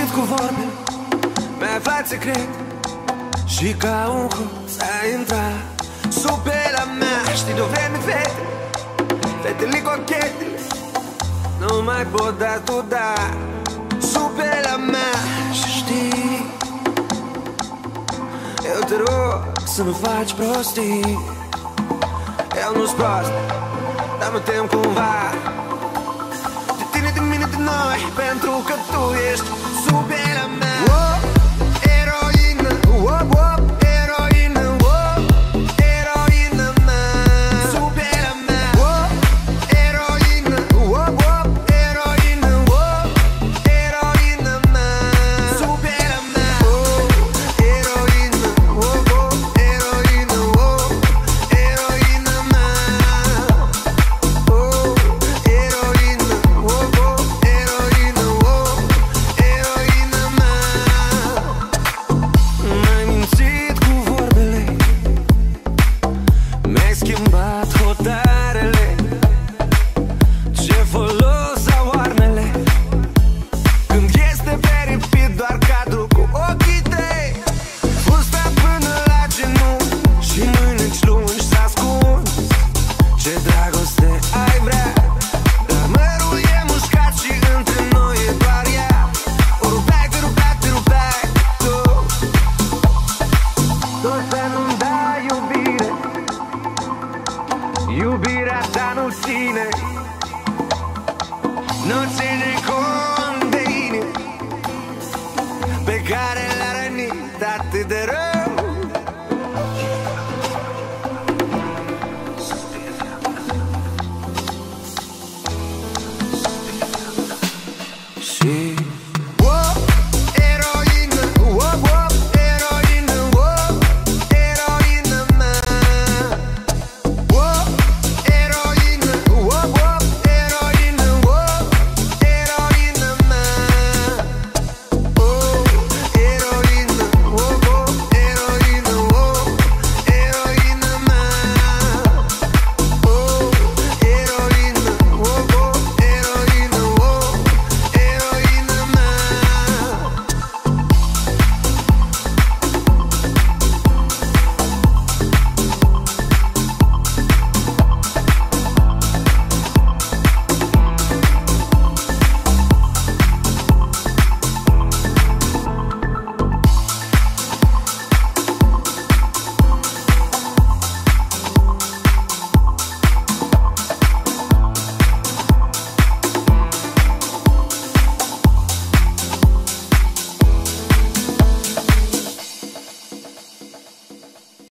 vorbe Mi-ai aflat secret Și ca un hoț ai intrat Sub pe la mea. Știi de-o vreme fete Fetele cochetele Nu mai pot da tu da Sub pe la mea. Și știi Eu te rog să nu faci prostii. Eu nu-s prost Dar mă tem cumva De tine, de mine, de noi Pentru că tu ești sub schimbat hotarele. Ce folos Iubirea ta nu ține. Nu ține cont